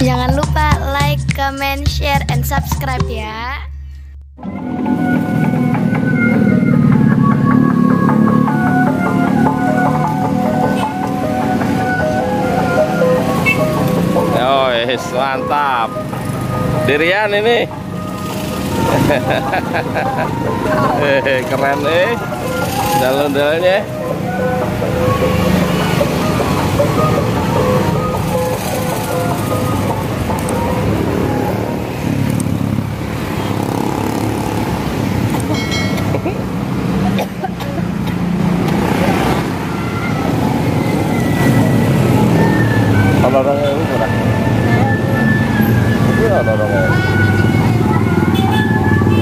Jangan lupa like, comment, share, and subscribe ya. Yois, mantap. Dirian ini. Hehehe, Keren nih. Dalam-dalamnya. Ya, ada dong.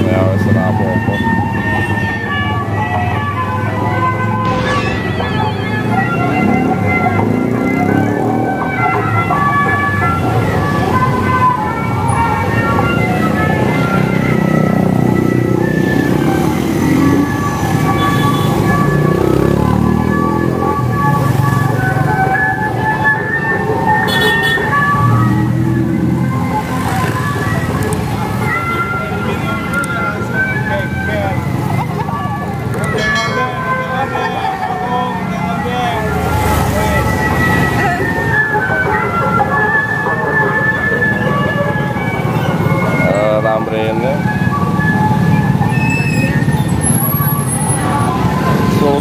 Ya, senang apa-apa.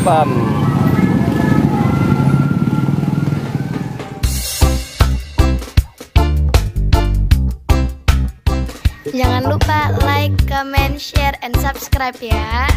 Sultan. Jangan lupa like, comment, share, and subscribe ya.